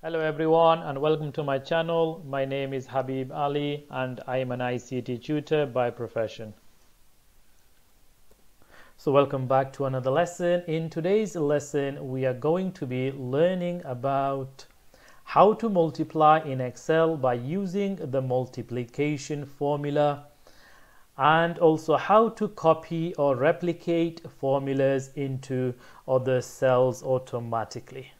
Hello everyone and welcome to my channel. My name is Habib Ali and I am an ICT tutor by profession. So welcome back to another lesson. In today's lesson we are going to be learning about how to multiply in Excel by using the multiplication formula and also how to copy or replicate formulas into other cells automatically.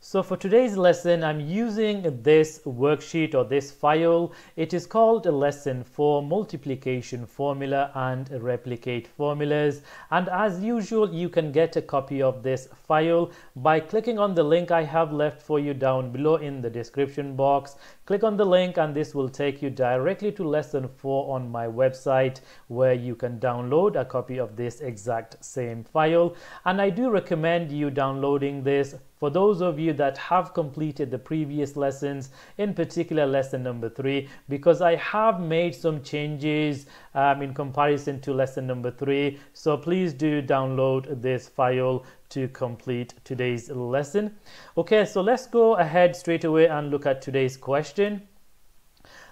So for today's lesson, I'm using this worksheet or this file. It is called a lesson 4 multiplication formula and replicate formulas. And as usual, you can get a copy of this file by clicking on the link I have left for you down below in the description box. Click on the link and this will take you directly to lesson 4 on my website where you can download a copy of this exact same file. And I do recommend you downloading this for those of you that have completed the previous lessons, in particular lesson number three, because I have made some changes um, in comparison to lesson number three. So please do download this file to complete today's lesson. Okay, so let's go ahead straight away and look at today's question.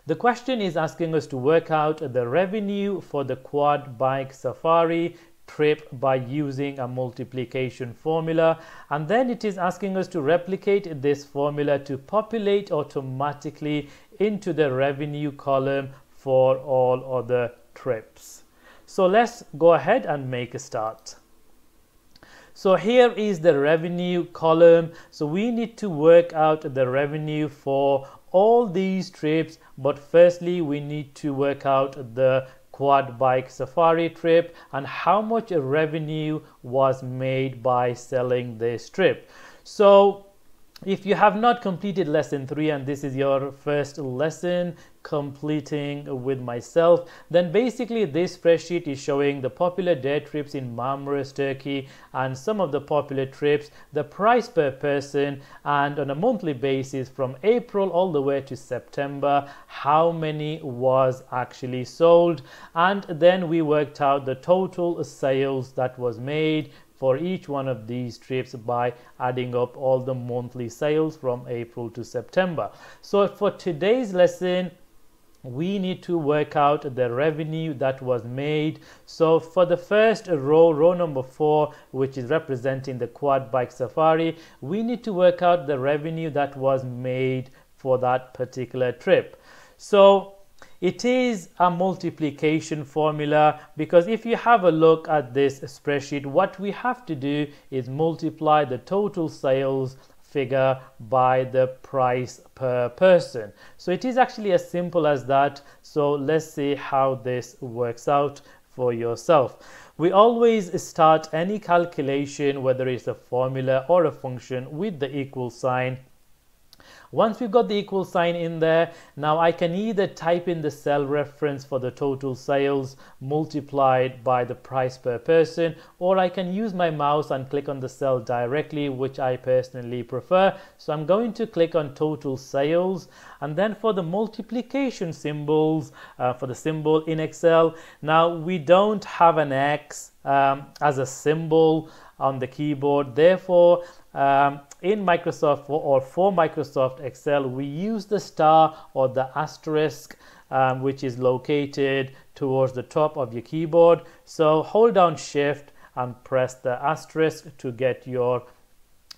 The question is asking us to work out the revenue for the quad bike safari trip by using a multiplication formula and then it is asking us to replicate this formula to populate automatically into the revenue column for all other trips. So let's go ahead and make a start. So here is the revenue column. So we need to work out the revenue for all these trips. But firstly, we need to work out the quad bike safari trip and how much revenue was made by selling this trip. So if you have not completed lesson 3 and this is your first lesson completing with myself then basically this spreadsheet is showing the popular day trips in Marmaris Turkey and some of the popular trips the price per person and on a monthly basis from April all the way to September how many was actually sold. And then we worked out the total sales that was made for each one of these trips by adding up all the monthly sales from April to September. So for today's lesson, we need to work out the revenue that was made. So for the first row, row number four, which is representing the quad bike safari, we need to work out the revenue that was made for that particular trip. So it is a multiplication formula because if you have a look at this spreadsheet, what we have to do is multiply the total sales figure by the price per person. So it is actually as simple as that. So let's see how this works out for yourself. We always start any calculation, whether it's a formula or a function, with the equal sign once we've got the equal sign in there, now I can either type in the cell reference for the total sales multiplied by the price per person, or I can use my mouse and click on the cell directly, which I personally prefer. So I'm going to click on total sales. And then for the multiplication symbols, uh, for the symbol in Excel, now we don't have an X um, as a symbol on the keyboard. Therefore, um, in Microsoft or for Microsoft Excel, we use the star or the asterisk, um, which is located towards the top of your keyboard. So hold down shift and press the asterisk to get your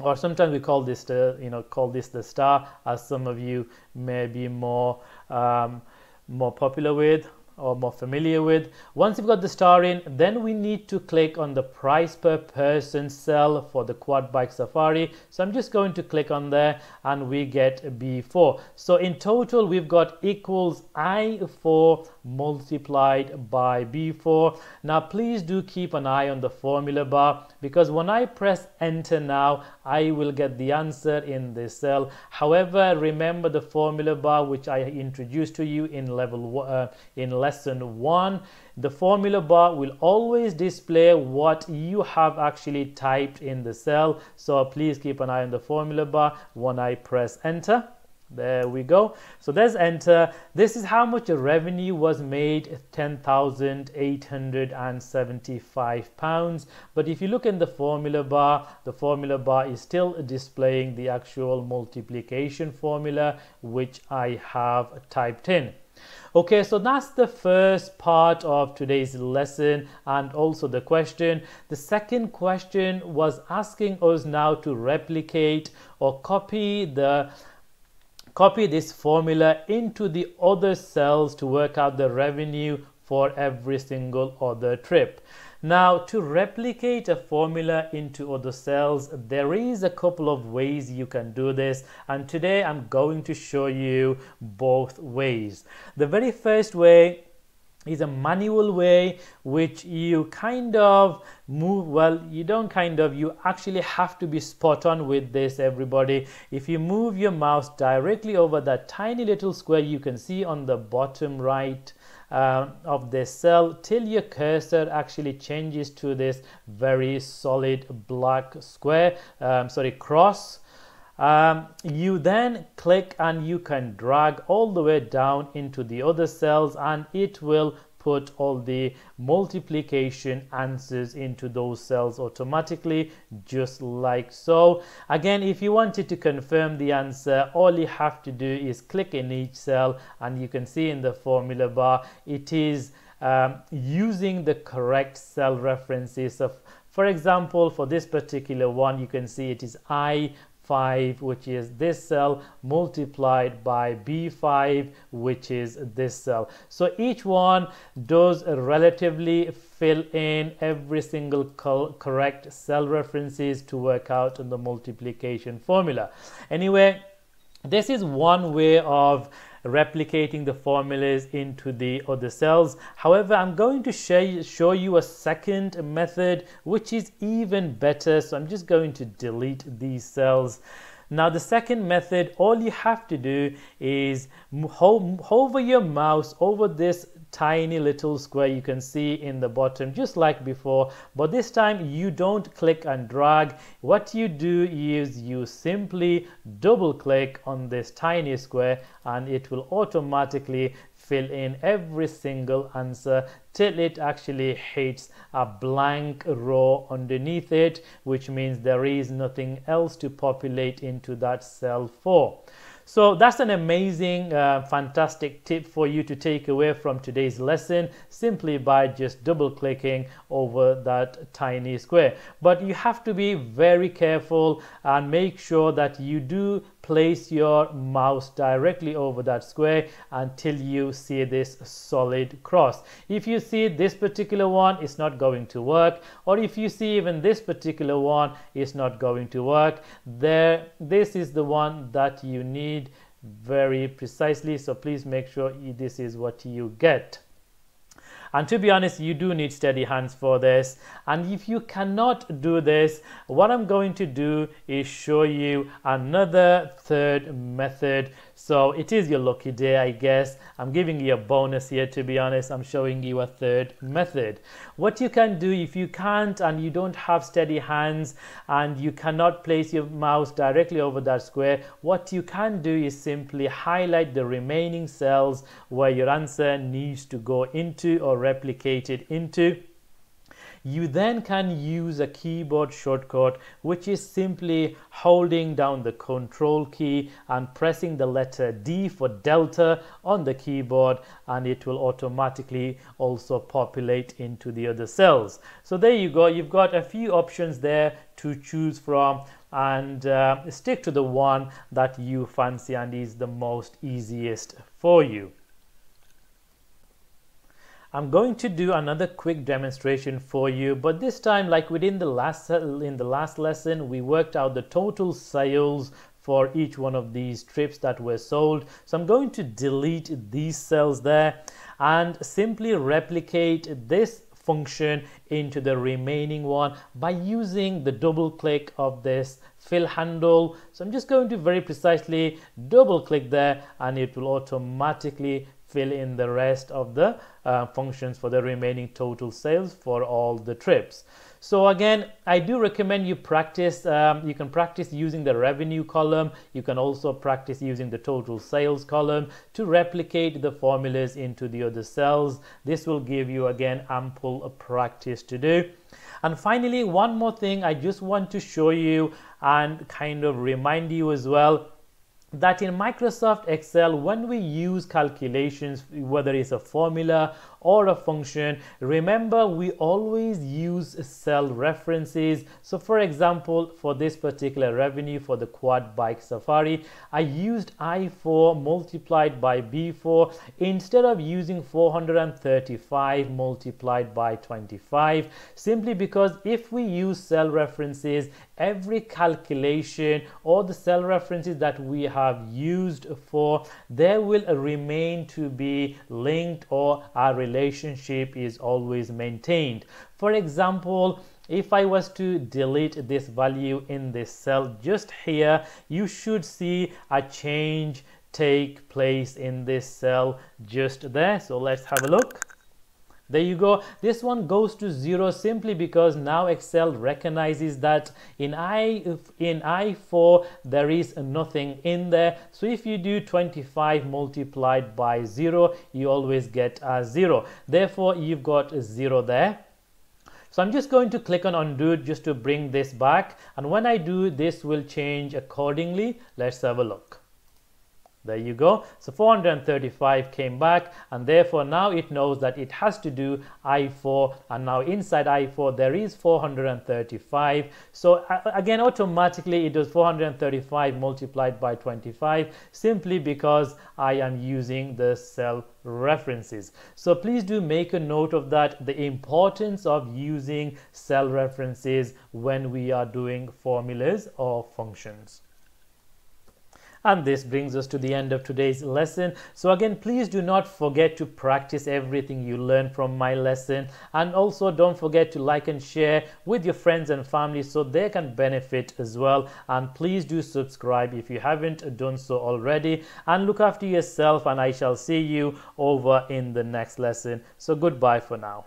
or sometimes we call this the you know call this the star as some of you may be more um, more popular with or more familiar with. Once you've got the star in, then we need to click on the price per person cell for the quad bike safari. So I'm just going to click on there and we get B4. So in total, we've got equals I4 multiplied by B4. Now, please do keep an eye on the formula bar because when I press enter now, I will get the answer in this cell. However, remember the formula bar which I introduced to you in level uh, in lesson one. The formula bar will always display what you have actually typed in the cell. So please keep an eye on the formula bar. When I press enter there we go. So there's enter. This is how much revenue was made 10,875 pounds. But if you look in the formula bar the formula bar is still displaying the actual multiplication formula which I have typed in Okay, so that's the first part of today's lesson and also the question. The second question was asking us now to replicate or copy the copy this formula into the other cells to work out the revenue for every single other trip. Now to replicate a formula into other cells, there is a couple of ways you can do this and today I'm going to show you both ways. The very first way is a manual way which you kind of move well you don't kind of you actually have to be spot on with this everybody if you move your mouse directly over that tiny little square you can see on the bottom right uh, of this cell till your cursor actually changes to this very solid black square um, sorry cross. Um, you then click and you can drag all the way down into the other cells and it will put all the multiplication answers into those cells automatically just like so. Again if you wanted to confirm the answer all you have to do is click in each cell and you can see in the formula bar it is um, using the correct cell references. Of for example for this particular one you can see it is I 5 which is this cell multiplied by b5 which is this cell. So each one does relatively fill in every single correct cell references to work out the multiplication formula. Anyway this is one way of replicating the formulas into the other cells. However, I'm going to show, show you a second method which is even better. So I'm just going to delete these cells. Now the second method, all you have to do is hover your mouse over this tiny little square you can see in the bottom just like before. But this time you don't click and drag. What you do is you simply double click on this tiny square and it will automatically fill in every single answer till it actually hits a blank row underneath it which means there is nothing else to populate into that cell for so that's an amazing, uh, fantastic tip for you to take away from today's lesson simply by just double clicking over that tiny square. But you have to be very careful and make sure that you do place your mouse directly over that square until you see this solid cross. If you see this particular one, it's not going to work. Or if you see even this particular one, it's not going to work. There, this is the one that you need very precisely. So please make sure this is what you get. And to be honest, you do need steady hands for this. And if you cannot do this, what I'm going to do is show you another third method so it is your lucky day, I guess. I'm giving you a bonus here, to be honest. I'm showing you a third method. What you can do if you can't and you don't have steady hands and you cannot place your mouse directly over that square, what you can do is simply highlight the remaining cells where your answer needs to go into or replicate it into you then can use a keyboard shortcut which is simply holding down the control key and pressing the letter D for delta on the keyboard and it will automatically also populate into the other cells. So there you go you've got a few options there to choose from and uh, stick to the one that you fancy and is the most easiest for you. I'm going to do another quick demonstration for you but this time like within the last in the last lesson we worked out the total sales for each one of these trips that were sold. So I'm going to delete these cells there and simply replicate this function into the remaining one by using the double click of this fill handle. So I'm just going to very precisely double click there and it will automatically fill in the rest of the uh, functions for the remaining total sales for all the trips. So again, I do recommend you practice. Um, you can practice using the revenue column. You can also practice using the total sales column to replicate the formulas into the other cells. This will give you again ample practice to do. And finally, one more thing I just want to show you and kind of remind you as well that in Microsoft Excel, when we use calculations, whether it's a formula or a function, remember we always use cell references. So for example, for this particular revenue for the quad bike safari, I used I4 multiplied by B4 instead of using 435 multiplied by 25, simply because if we use cell references, every calculation or the cell references that we have used for, there will remain to be linked or are relationship is always maintained. For example, if I was to delete this value in this cell just here, you should see a change take place in this cell just there. So let's have a look. There you go. This one goes to zero simply because now Excel recognizes that in I in I4 there is nothing in there. So if you do 25 multiplied by zero, you always get a zero. Therefore, you've got a zero there. So I'm just going to click on undo just to bring this back. And when I do, this will change accordingly. Let's have a look. There you go. So 435 came back and therefore now it knows that it has to do I4 and now inside I4 there is 435. So again automatically it does 435 multiplied by 25 simply because I am using the cell references. So please do make a note of that the importance of using cell references when we are doing formulas or functions. And this brings us to the end of today's lesson. So again, please do not forget to practice everything you learn from my lesson. And also don't forget to like and share with your friends and family so they can benefit as well. And please do subscribe if you haven't done so already. And look after yourself and I shall see you over in the next lesson. So goodbye for now.